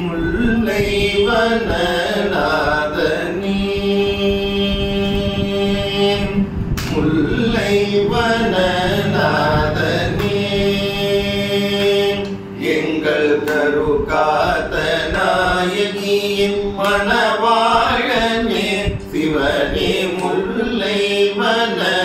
முல்லை வனநாதனே முல்லை வனநாதனே எங்கள் கரு நாயகியின் மணவாழனே. சிவனே முல்லை வனநாதனே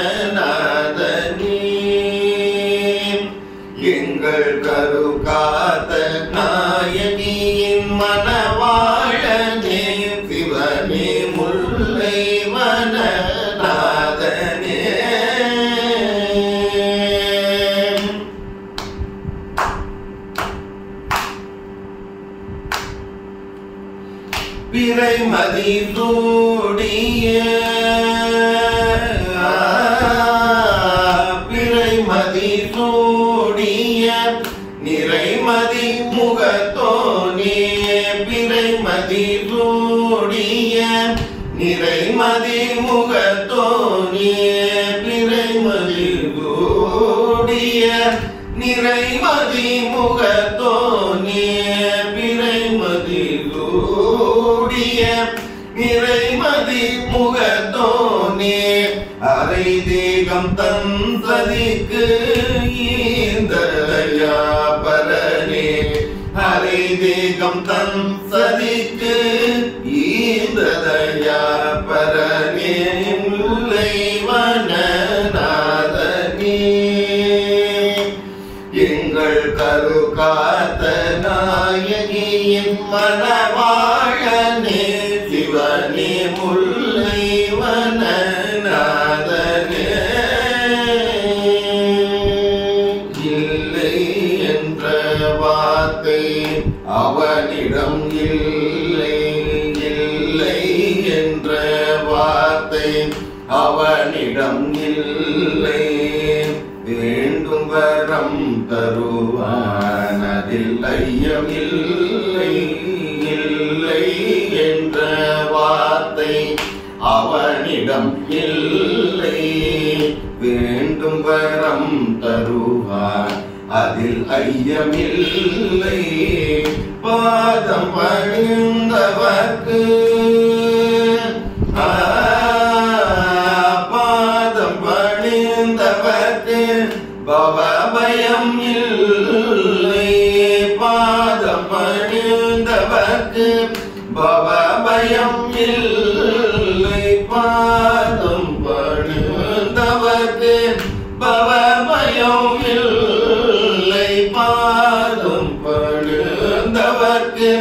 பிறைமதி பிறை பிறைமதி சூடிய நிறைமதி முகத்தோனே பிறைமதி சூடிய நிறைமதி முகத்தோனே பிறைமதி சூடிய நிறைமதி முகத்தோ சூடிய நிறைமதி முகத்தோனே அரை தேகம் தந்ததிக்கு ஈந்தலையா பரனே. அரை தேகம் தன் சதிக்கு ஈந்ததையா பரனே. முல்லை வன எங்கள் நாயகியின் மணவாழனே சிவனே முல்லை வனநாதனே இல்லை என்ற வார்த்தை அவனிடம் இல்லை இல்லை என்ற வார்த்தை அவனிடம் வரம் தருவானதில் ஐயம் இல்லை இல்லை என்ற வார்த்தை அவனிடம் இல்லை வேண்டும் வரம் தருவான் அதில் ஐயமில்லை பாதம் பணிந்தவர்க்கு பாதம் பணிந்தவர்க்கு பவபயம் இல்லை. பாதம் பணிந்தவர்க்கு பவபயம் இல்லை. பாதம் பணிந்தவர்க்கு பவபயம் இல்லை. பாதம் பணிந்தவர்க்கு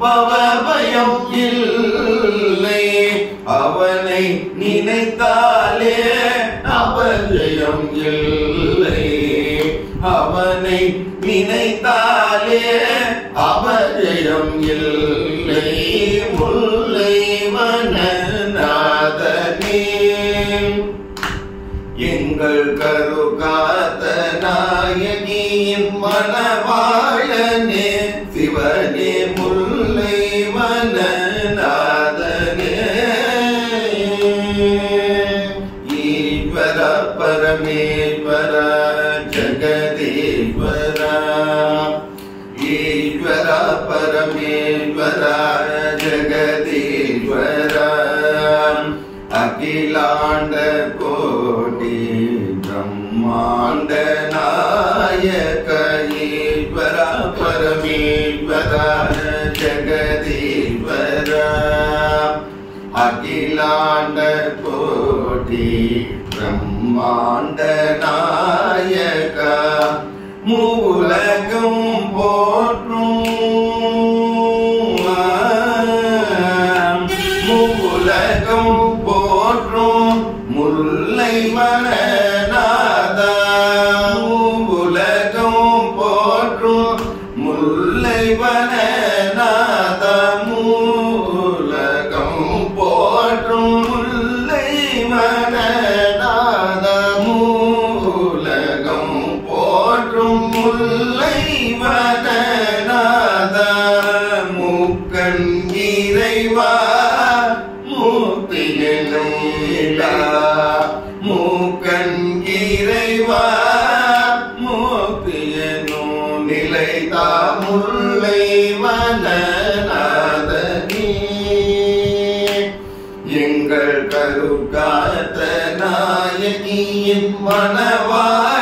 பவபயம் இல்லை. அவனை நினைத்தாலே அபஜயம் இல்லை. அவனை நினைத்தாலே அபஜயம் இல்லை. முல்லை மனநாதனே எங்கள் கரு காத்த நாயகியின் மனவாழனே சிவனே முல்லை மனநாதனே ஈஸ்வர பரமே परमेश्वराय जगदीश्वरा अखिलाण्ड कोटि ब्रह्माण्ड नायक ईश्वरा परमेश्वराय जगदीश्वर अखिलाण्ड कोटि ब्रह्माण्ड नायक மூக்கன் இறைவா மூத்தியனும் இலா எங்கள் கருக்காத்த நாயகியின் மணவாள